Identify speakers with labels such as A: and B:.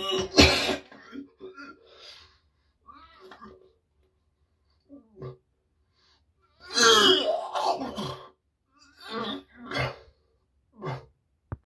A: Oh.